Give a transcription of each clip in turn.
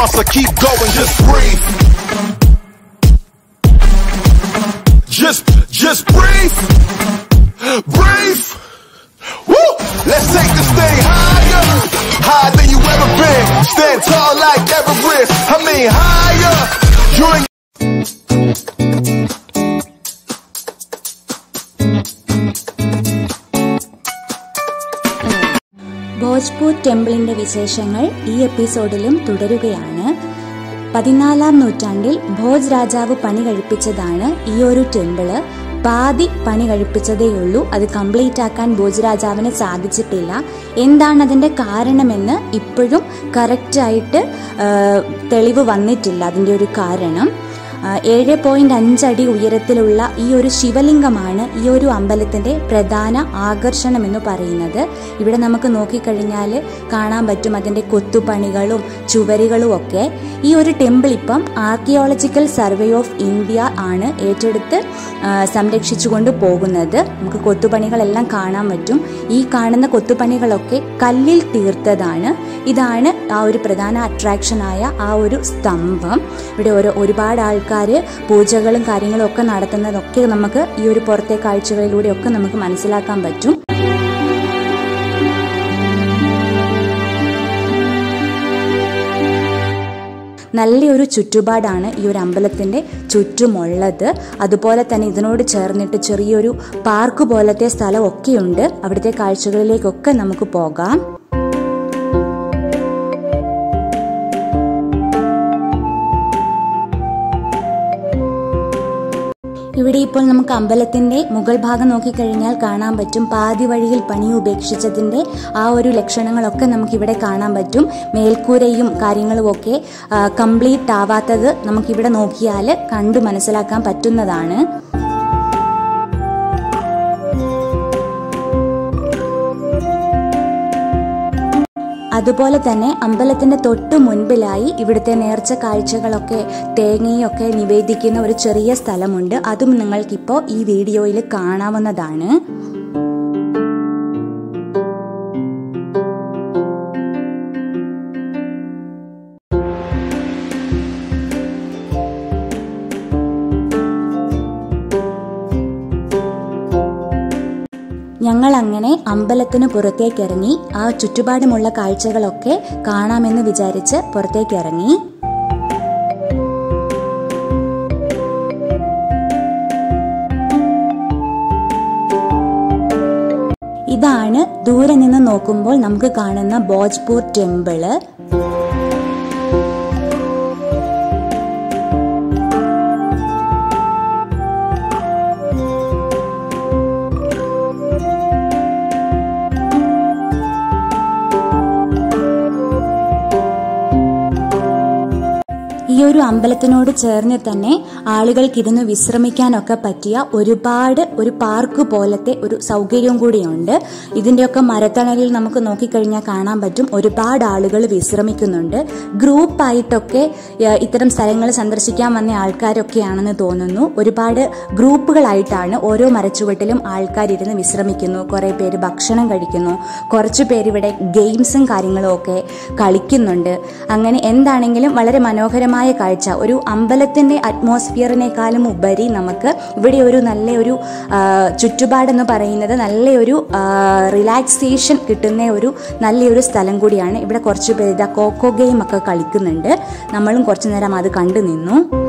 answer, keep going, just breathe. Just, just breathe. Breathe. Woo! Let's take this thing higher. Higher than you ever been. Stand tall like Everest. I mean higher. You ain't Bhojpur ടെമ്പിളിന്റെ വിശേഷങ്ങൾ ഈ എപ്പിസോഡിലും തുടരുകയാണ്. പതിനാലാം നൂറ്റാണ്ടിൽ ഭോജ് രാജാവ് പണി കഴിപ്പിച്ചതാണ് ഈ ഒരു temple. പാതി പണി കഴിപ്പിച്ചതേയുള്ളൂ. അത് കംപ്ലീറ്റ് ആക്കാൻ ഭോജ് രാജാവിന് സാധിച്ചിട്ടില്ല. എന്താണ് അതിന്റെ കാരണമെന്ന് ഇപ്പോഴും കറക്റ്റായിട്ട് തെളിവ് വന്നിട്ടില്ല അതിന്റെ ഒരു കാരണം. ഏഴ് പോയിന്റ് അഞ്ചടി ഉയരത്തിലുള്ള ഈ ഒരു ശിവലിംഗമാണ് ഈ ഒരു അമ്പലത്തിന്റെ പ്രധാന ആകർഷണം എന്ന് പറയുന്നത്. ഇവിടെ നമുക്ക് നോക്കിക്കഴിഞ്ഞാൽ കാണാൻ പറ്റും അതിന്റെ കൊത്തുപണികളും ചുവരുകളും ഒക്കെ. ഈ ഒരു ടെമ്പിൾ ഇപ്പം ആർക്കിയോളജിക്കൽ സർവേ ഓഫ് ഇന്ത്യ ആണ് ഏറ്റെടുത്ത് സംരക്ഷിച്ചുകൊണ്ട് പോകുന്നത്. നമുക്ക് കൊത്തുപണികളെല്ലാം കാണാൻ പറ്റും. ഈ കാണുന്ന കൊത്തുപണികളൊക്കെ കല്ലിൽ തീർത്തതാണ്. ഇതാണ് ആ ഒരു പ്രധാന അട്രാക്ഷനായ ആ ഒരു സ്തംഭം. ഇവിടെ ഒരു ഒരുപാട് ആൾക്കാർ പൂജകളും കാര്യങ്ങളും ഒക്കെ നടത്തുന്നതൊക്കെ നമുക്ക് ഈ ഒരു പുറത്തെ കാഴ്ചകളിലൂടെ ഒക്കെ നമുക്ക് മനസ്സിലാക്കാൻ പറ്റും. നല്ലൊരു ചുറ്റുപാടാണ് ഈ ഒരു അമ്പലത്തിന്റെ ചുറ്റുമുള്ളത്. അതുപോലെ തന്നെ ഇതിനോട് ചേർന്നിട്ട് ചെറിയൊരു പാർക്ക് പോലത്തെ സ്ഥലമൊക്കെയുണ്ട്. അവിടുത്തെ കാഴ്ചകളിലേക്കൊക്കെ നമുക്ക് പോകാം. ഇവിടെ ഇപ്പോൾ നമുക്ക് അമ്പലത്തിന്റെ മുകൾ ഭാഗം നോക്കിക്കഴിഞ്ഞാൽ കാണാൻ പറ്റും. പാതി വഴിയിൽ പണി ഉപേക്ഷിച്ചതിന്റെ ആ ഒരു ലക്ഷണങ്ങളൊക്കെ നമുക്ക് ഇവിടെ കാണാൻ പറ്റും. മേൽക്കൂരയും കാര്യങ്ങളും ഒക്കെ കംപ്ലീറ്റ് ആവാത്തത് നമുക്കിവിടെ നോക്കിയാൽ കണ്ടു മനസ്സിലാക്കാൻ പറ്റുന്നതാണ്. അതുപോലെ തന്നെ അമ്പലത്തിന്റെ തൊട്ടു മുൻപിലായി ഇവിടുത്തെ നേർച്ച കാഴ്ചകളൊക്കെ തേങ്ങയൊക്കെ നിവേദിക്കുന്ന ഒരു ചെറിയ സ്ഥലമുണ്ട്. അതും നിങ്ങൾക്കിപ്പോൾ ഈ വീഡിയോയിൽ കാണാവുന്നതാണ്. അമ്പലത്തിന് പുറത്തേക്ക് ഇറങ്ങി ആ ചുറ്റുപാടുമുള്ള കാഴ്ചകളൊക്കെ കാണാമെന്ന് വിചാരിച്ച് പുറത്തേക്ക് ഇറങ്ങി ഇതാണ് ദൂരെ നിന്ന് നോക്കുമ്പോൾ നമുക്ക് കാണുന്ന ബോജ്പൂർ ടെമ്പിൾ. ഈ ഒരു അമ്പലത്തിനോട് ചേർന്ന് തന്നെ ആളുകൾക്ക് ഇരുന്ന് വിശ്രമിക്കാനൊക്കെ പറ്റിയ ഒരുപാട് ഒരു പാർക്ക് പോലത്തെ ഒരു സൗകര്യവും കൂടിയുണ്ട്. ഇതിന്റെയൊക്കെ മരത്തണലിൽ നമുക്ക് നോക്കിക്കഴിഞ്ഞാൽ കാണാൻ പറ്റും ഒരുപാട് ആളുകൾ വിശ്രമിക്കുന്നുണ്ട്. ഗ്രൂപ്പായിട്ടൊക്കെ ഇത്തരം സ്ഥലങ്ങൾ സന്ദർശിക്കാൻ വന്ന ആൾക്കാരൊക്കെയാണെന്ന് തോന്നുന്നു. ഒരുപാട് ഗ്രൂപ്പുകളായിട്ടാണ് ഓരോ മരച്ചുവട്ടിലും ആൾക്കാർ ഇരുന്ന് വിശ്രമിക്കുന്നു. കുറെ പേര് ഭക്ഷണം കഴിക്കുന്നു. കുറച്ച് പേര് ഇവിടെ ഗെയിംസും കാര്യങ്ങളും ഒക്കെ കളിക്കുന്നുണ്ട്. അങ്ങനെ എന്താണെങ്കിലും വളരെ മനോഹരമായ കാഴ്ച ഒരു അമ്പലത്തിന്റെ അറ്റ്മോസ്ഫിയറിനേക്കാളും ഉപരി നമുക്ക് ഇവിടെ ഒരു നല്ലൊരു ചുറ്റുപാടെന്ന് പറയുന്നത് നല്ലൊരു റിലാക്സേഷൻ കിട്ടുന്ന ഒരു നല്ലൊരു സ്ഥലം കൂടിയാണ്. ഇവിടെ കുറച്ച് പേര് കോക്കോ ഗെയിം ഒക്കെ കളിക്കുന്നുണ്ട്. നമ്മളും കുറച്ചു നേരം അത് കണ്ടു നിന്നു.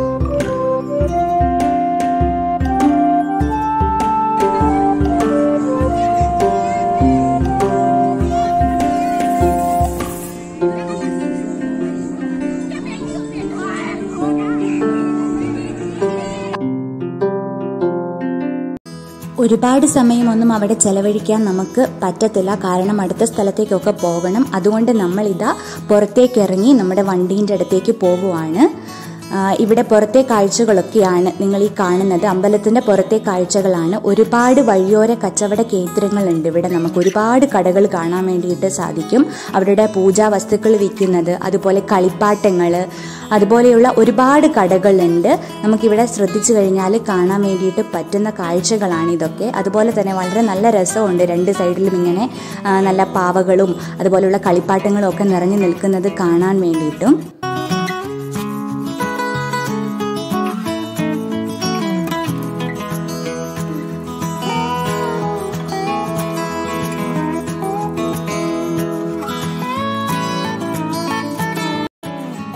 ഒരുപാട് സമയമൊന്നും അവിടെ ചെലവഴിക്കാൻ നമുക്ക് പറ്റത്തില്ല. കാരണം അടുത്ത സ്ഥലത്തേക്കൊക്കെ പോകണം. അതുകൊണ്ട് നമ്മൾ ഇതാ പുറത്തേക്ക് ഇറങ്ങി നമ്മുടെ വണ്ടീന്റെ അടുത്തേക്ക് പോകുവാണ് ഇവിടെ പുറത്തെ കാഴ്ചകളൊക്കെയാണ് നിങ്ങൾ ഈ കാണുന്നത്. അമ്പലത്തിന്റെ പുറത്തെ കാഴ്ചകളാണ്. ഒരുപാട് വഴിയോര കച്ചവട കേന്ദ്രങ്ങളുണ്ട്. ഇവിടെ നമുക്ക് ഒരുപാട് കടകൾ കാണാൻ വേണ്ടിയിട്ട് സാധിക്കും. അവരുടെ പൂജാ വസ്തുക്കൾ വിൽക്കുന്നത് അതുപോലെ കളിപ്പാട്ടങ്ങൾ അതുപോലെയുള്ള ഒരുപാട് കടകളുണ്ട്. നമുക്കിവിടെ ശ്രദ്ധിച്ചു കഴിഞ്ഞാൽ കാണാൻ വേണ്ടിയിട്ട് പറ്റുന്ന കാഴ്ചകളാണ് ഇതൊക്കെ. അതുപോലെ തന്നെ വളരെ നല്ല രസമുണ്ട് രണ്ട് സൈഡിലും ഇങ്ങനെ നല്ല പാവകളും അതുപോലെയുള്ള കളിപ്പാട്ടങ്ങളും ഒക്കെ നിറഞ്ഞു നിൽക്കുന്നത് കാണാൻ വേണ്ടിയിട്ടും.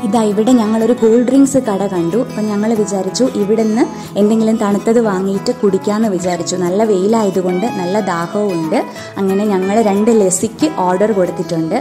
ഇതാ ഇവിടെ ഞങ്ങളൊരു കൂൾ ഡ്രിങ്ക്സ് കട കണ്ടു. അപ്പം ഞങ്ങൾ വിചാരിച്ചു ഇവിടെ നിന്ന് എന്തെങ്കിലും തണുത്തത് വാങ്ങിയിട്ട് കുടിക്കാമെന്ന് വിചാരിച്ചു. നല്ല വെയിലായതുകൊണ്ട് നല്ല ദാഹവും ഉണ്ട് അങ്ങനെ ഞങ്ങൾ രണ്ട് ലസിക്ക് ഓർഡർ കൊടുത്തിട്ടുണ്ട്.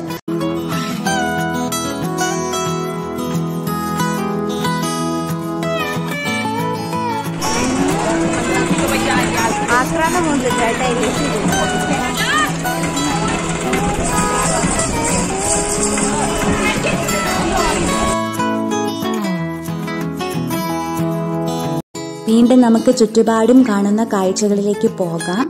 വീണ്ടും നമുക്ക് ചുറ്റുപാടും കാണുന്ന കാഴ്ചകളിലേക്ക് പോകാം.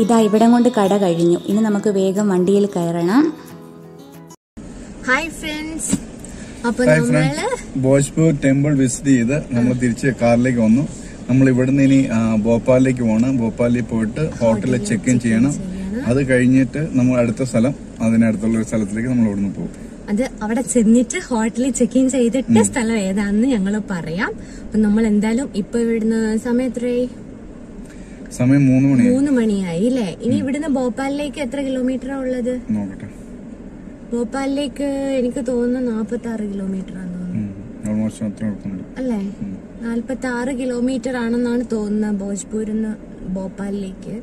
ഇതാ ഇവിടം കൊണ്ട് കട കഴിഞ്ഞു. ഇനി നമുക്ക് വേഗം വണ്ടിയിൽ കയറണം. ഹായ് ഫ്രണ്ട്സ് അപ്പൊ നമ്മൾ ഭോജ്പൂർ ടെമ്പിൾ വിസിറ്റ് ചെയ്ത് നമ്മൾ തിരിച്ച് കാറിലേക്ക് വന്നു. നമ്മൾ ഇവിടുന്ന് ഇനി ഭോപ്പാലിലേക്ക് പോകണം ഭോപ്പാലിൽ പോയിട്ട് ഹോട്ടലിൽ ചെക്ക് ഇൻ ചെയ്യണം. അത് കഴിഞ്ഞിട്ട് നമ്മൾ അടുത്ത സ്ഥലം അതിനടുത്തുള്ള ഒരു സ്ഥലത്തിലേക്ക് നമ്മൾ ഇവിടുന്ന് പോകും. അത് അവിടെ ചെന്നിട്ട് ഹോട്ടലിൽ ചെക്ക് ഇൻ ചെയ്തിട്ട് സ്ഥലം ഏതാണെന്ന് ഞങ്ങൾ പറയാം. അപ്പൊ നമ്മൾ എന്തായാലും ഇപ്പൊ ഇവിടുന്ന് സമയം എത്രയായി? സമയം മൂന്ന് മണി മൂന്ന് മണിയായി അല്ലേ ഇനി ഇവിടുന്ന് ഭോപ്പാലിലേക്ക് എത്ര കിലോമീറ്ററാ ഉള്ളത്? നോക്കട്ടെ. ഭോപ്പാലിലേക്ക് എനിക്ക് തോന്നുന്നു നാപ്പത്തി ആറ് കിലോമീറ്റർ ആണെന്ന് തോന്നുന്നു. അല്ലേ? നാല്പത്തി ആറ് കിലോമീറ്റർ ആണെന്നാണ് തോന്നുന്നത് ഭോജ്പൂരിൽ നിന്ന് ഭോപ്പാലിലേക്ക്.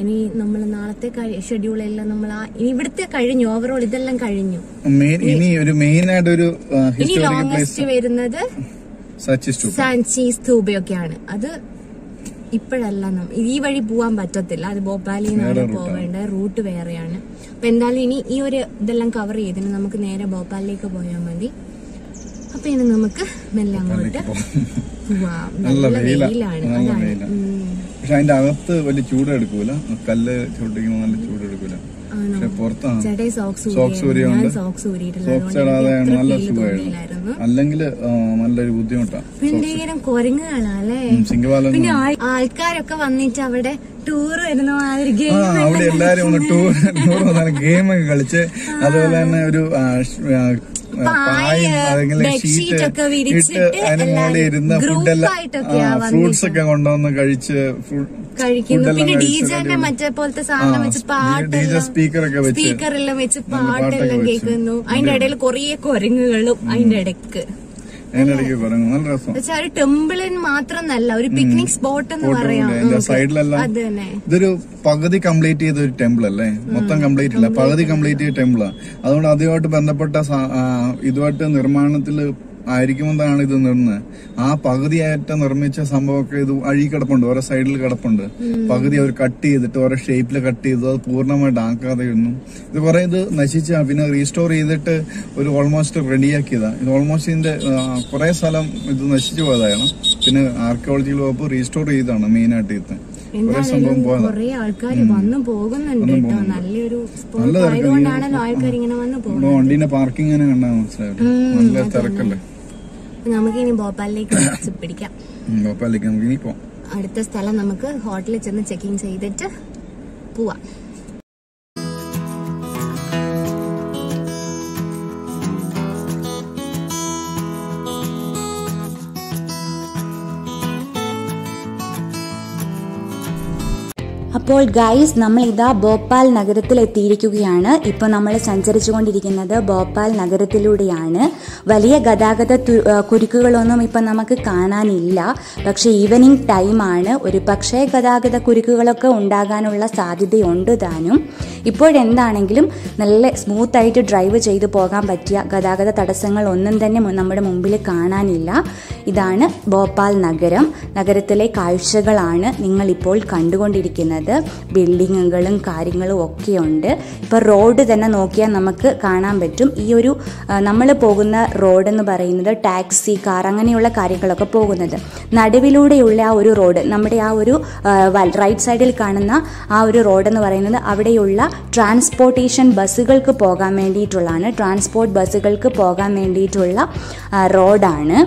ഇനി നമ്മൾ നാളത്തെ ഷെഡ്യൂൾ എല്ലാം നമ്മൾ ഇവിടുത്തെ കഴിഞ്ഞു. ഓവറോൾ ഇതെല്ലാം കഴിഞ്ഞു. ഇനി ഒരു മെയിൻ ആയിട്ട് ഒരു ഇനി ലോങ്ങസ്റ്റ് വരുന്നത് സാഞ്ചി സ്തൂപയൊക്കെയാണ് അത് ഇപ്പോഴല്ല ഈ വഴി പോവാൻ പറ്റത്തില്ല. അത് ഭോപ്പാലിൽ നിന്നാണ് പോവേണ്ട റൂട്ട് വേറെയാണ്. അപ്പൊ എന്തായാലും ഇനി ഈ ഒരു ഇതെല്ലാം കവർ ചെയ്തിന് നമുക്ക് നേരെ ഭോപ്പാലിലേക്ക് പോയാൽ മതി. അപ്പൊ ഇനി നമുക്ക് മെല്ലെ അങ്ങോട്ട് പോവാം. നല്ല നല്ല വെയിലാ. വെയിലാണ്. പക്ഷെ അതിന്റെ അകത്ത് വലിയ ചൂട് എടുക്കൂല. കല്ല് ചുട്ടിക്കുമ്പോ നല്ല ചൂട് എടുക്കൂല? പക്ഷെ പുറത്താണ്. സോക്സ് സോക്സ് ഊരിയുണ്ട് നല്ല സുഖമായിരുന്നു. അല്ലെങ്കിൽ നല്ലൊരു ബുദ്ധിമുട്ടാണ് പിന്നെ കുരങ്ങുകളാല്ലേ സിംഗവാലം പിന്നെ ആൾക്കാരൊക്കെ വന്നിട്ട് അവിടെ ടൂർ വരുന്ന മാതിരി ആ ഗെയിം അവിടെ എല്ലാരും ഒന്ന് ടൂർ ടൂർ വന്നാലും ഗെയിമൊക്കെ കളിച്ച് അതുപോലെ തന്നെ ഒരു പായും അതെങ്കിലും ഷീറ്റ് ഒക്കെ ഇട്ട് അതിന് മുകളിൽ ഇരുന്ന ഫുഡെല്ലാം ഫ്രൂട്ട്സ് ഒക്കെ കൊണ്ടുവന്ന് കഴിച്ച് കഴിക്കുന്നു. പിന്നെ ഡിജെന്റെ. മറ്റേ പോലത്തെ സാധനം വെച്ച് വെച്ച് സ്പീക്കറെല്ലാം വെച്ച് പാട്ടെല്ലാം കേൾക്കുന്നു. അതിന്റെ ഇടയിൽ കൊറേ കുരങ്ങുകളും അതിന്റെ ഇടയ്ക്ക്. ഒരു ടെമ്പിളിന് മാത്രമല്ല ഒരു പിക്നിക് സ്പോട്ട് എന്ന് പറയാം. ഇതൊരു പകുതി കംപ്ലീറ്റ് ചെയ്ത ഒരു ടെമ്പിൾ അല്ലേ? മൊത്തം കംപ്ലീറ്റ് ഇല്ല. പകുതി കംപ്ലീറ്റ് ചെയ്ത ടെമ്പിളാണ് അതുകൊണ്ട് അതുമായിട്ട് ബന്ധപ്പെട്ട ഇതുമായിട്ട് നിർമ്മാണത്തിൽ ആയിരിക്കുമെന്നാണ് ഇത് നിന്ന് ആ പകുതിയായിട്ട് നിർമ്മിച്ച സംഭവമൊക്കെ ഇത് അഴി കിടപ്പുണ്ട് ഓരോ സൈഡിൽ കിടപ്പുണ്ട്. പകുതി അവർ കട്ട് ചെയ്തിട്ട് ഓരോ ഷേപ്പിൽ കട്ട് ചെയ്തു അത് പൂർണമായിട്ട് ആക്കാതെ ഇരുന്നു. ഇത് കുറെ ഇത് നശിച്ച പിന്നെ റീസ്റ്റോർ ചെയ്തിട്ട് ഒരു ഓൾമോസ്റ്റ് റെഡിയാക്കിയതാണ് ഇത് ഓൾമോസ്റ്റ് ഇതിന്റെ കുറെ സ്ഥലം ഇത് നശിച്ചു പോയതാണ് പിന്നെ ആർക്കിയോളജിക്കൽ വകുപ്പ് റീസ്റ്റോർ ചെയ്താണ് മെയിൻ ആയിട്ട് ഇത്. കുറെ വന്നു പോകുന്നുണ്ട് കേട്ടോ. നല്ലൊരു. ആയതുകൊണ്ടാണല്ലോ ആൾക്കാർ ഇങ്ങനെ വന്നു നമ്മൾ പോകുന്നത്. വണ്ടീന്റെ പാർക്കിംഗ് കണ്ടാ മനസ്സിലാവില്ല നല്ല തിരക്കല്ലേ? നമുക്ക് ഇനി ഭോപ്പാലിലേക്ക് പിടിക്കാം. ഭോപ്പാലിലേക്ക് നമുക്ക് ഇനി പോവാം. അടുത്ത സ്ഥലം നമുക്ക് ഹോട്ടലിൽ ചെന്ന് ചെക്കിങ് ചെയ്തിട്ട് പോവാം. അപ്പോൾ ഗൈസ് നമ്മൾ ഇതാ ഭോപ്പാൽ നഗരത്തിൽ എത്തിയിരിക്കുകയാണ് ഇപ്പോൾ നമ്മൾ സഞ്ചരിച്ചുകൊണ്ടിരിക്കുന്നത് ഭോപ്പാൽ നഗരത്തിലൂടെയാണ്. വലിയ ഗതാഗത കുരുക്കുകളൊന്നും ഇപ്പം നമുക്ക് കാണാനില്ല. പക്ഷെ ഈവനിങ് ടൈമാണ് ഒരു പക്ഷേ ഗതാഗത കുരുക്കുകളൊക്കെ ഉണ്ടാകാനുള്ള സാധ്യതയുണ്ട് താനും. ഇപ്പോഴെന്താണെങ്കിലും നല്ല സ്മൂത്തായിട്ട് ഡ്രൈവ് ചെയ്തു പോകാൻ പറ്റിയ ഗതാഗത തടസ്സങ്ങൾ ഒന്നും തന്നെ നമ്മുടെ മുമ്പിൽ കാണാനില്ല. ഇതാണ് ഭോപ്പാൽ നഗരം. നഗരത്തിലെ കാഴ്ചകളാണ് നിങ്ങളിപ്പോൾ കണ്ടുകൊണ്ടിരിക്കുന്നത്. ബിൽഡിങ്ങുകളും കാര്യങ്ങളും ഒക്കെ ഉണ്ട് ഇപ്പോൾ റോഡ് തന്നെ നോക്കിയാൽ നമുക്ക് കാണാൻ പറ്റും. ഈ ഒരു നമ്മൾ പോകുന്ന റോഡ് എന്ന് പറയുന്നത് ടാക്സി കാർ അങ്ങനെയുള്ള കാര്യങ്ങളൊക്കെ പോകുന്നത്. നടുവിലൂടെയുള്ള ആ ഒരു റോഡ് നമ്മുടെ ആ ഒരു റൈറ്റ് സൈഡിൽ കാണുന്ന ആ ഒരു റോഡ് എന്ന് പറയുന്നത് അവിടെയുള്ള ട്രാൻസ്പോർട്ടേഷൻ ബസ്സുകൾക്ക് പോകാൻ വേണ്ടിയിട്ടുള്ളതാണ്. ട്രാൻസ്പോർട്ട് ബസ്സുകൾക്ക് പോകാൻ വേണ്ടിയിട്ടുള്ള റോഡാണ്.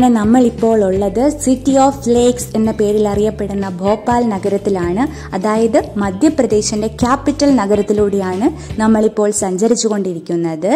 അങ്ങനെ നമ്മളിപ്പോൾ ഉള്ളത് സിറ്റി ഓഫ് ലേക്സ് എന്ന പേരിൽ അറിയപ്പെടുന്ന ഭോപ്പാൽ നഗരത്തിലാണ്. അതായത് മധ്യപ്രദേശിന്റെ ക്യാപിറ്റൽ നഗരത്തിലൂടെയാണ് നമ്മളിപ്പോൾ സഞ്ചരിച്ചു കൊണ്ടിരിക്കുന്നത്